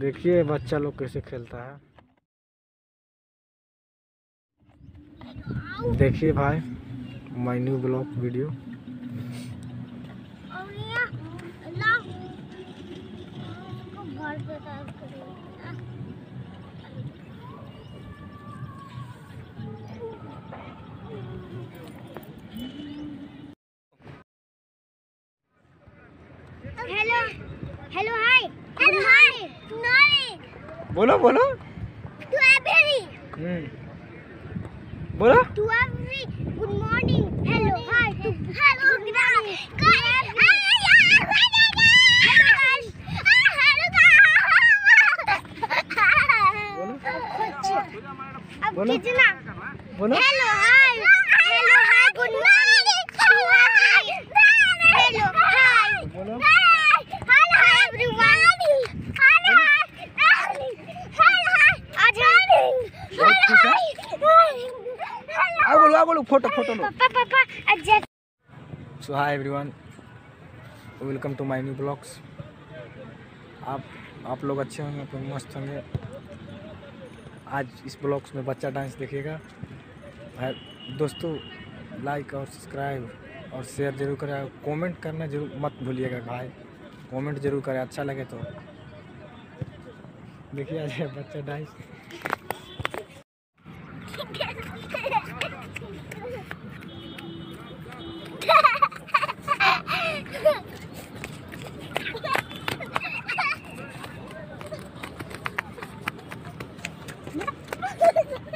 देखिए बच्चा लोग कैसे खेलता है। देखिए भाई my new blog video hello hello hi बोलो बोलो। हम्म। बोलो। Good morning hello hi to hello good morning बोलो। कितना बोलो। Hello hi hello hi good morning hello hi बोलो hello hi everyone hello hi hello hi आज बहुत आ बोलो आ बोलो फ़ोटो फ़ोटो लो। पापा पापा so hi everyone welcome to my new blogs आप आप लोग अच्छे होंगे तो मस्त होंगे। आज इस ब्लॉग्स में बच्चा डांस देखिएगा दोस्तों लाइक और सब्सक्राइब और शेयर ज़रूर करें। कमेंट करना ज़रूर मत भूलिएगा भाई। कमेंट ज़रूर करें अच्छा लगे तो। देखिए आज बच्चा डांस Ha ha ha!